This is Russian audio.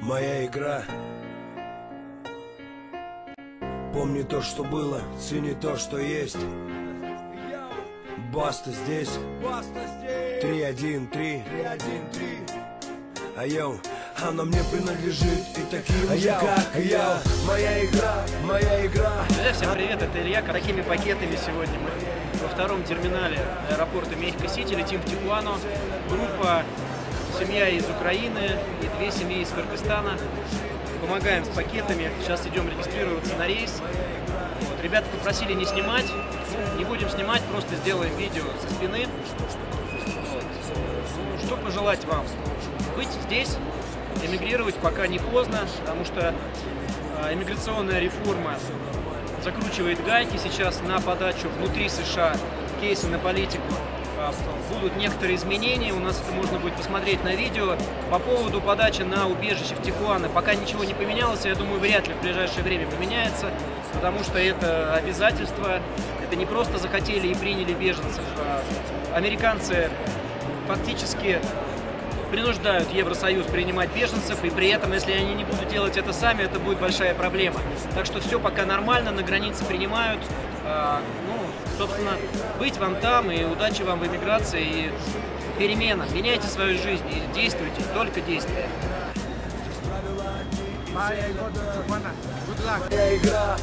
моя игра. Помни то, что было, цени то, что есть. Баста здесь. Три, один, три. А йоу, она мне принадлежит и таким же, как я. Моя игра, моя игра. Друзья, всем привет, это Илья. Такими пакетами сегодня мы во втором терминале аэропорта Мехико-Сити летим в Тихуану. Группа семья из Украины и две семьи из Кыргызстана. Помогаем с пакетами. Сейчас идем регистрироваться на рейс. Вот. Ребята попросили не снимать. Не будем снимать, просто сделаем видео со спины. Вот. Ну, Что пожелать вам? Быть здесь, эмигрировать пока не поздно, потому что а, иммиграционная реформа закручивает гайки сейчас на подачу внутри США кейсы на политику. Будут некоторые изменения, у нас это можно будет посмотреть на видео. По поводу подачи на убежище в Тихуана пока ничего не поменялось, я думаю, вряд ли в ближайшее время поменяется, потому что это обязательство, это не просто захотели и приняли беженцев. а Американцы фактически принуждают Евросоюз принимать беженцев, и при этом, если они не будут делать это сами, это будет большая проблема. Так что все пока нормально, на границе принимают. А, ну, собственно, быть вам там, и удачи вам в эмиграции, и переменам. Меняйте свою жизнь и действуйте, только действия. Моя игра.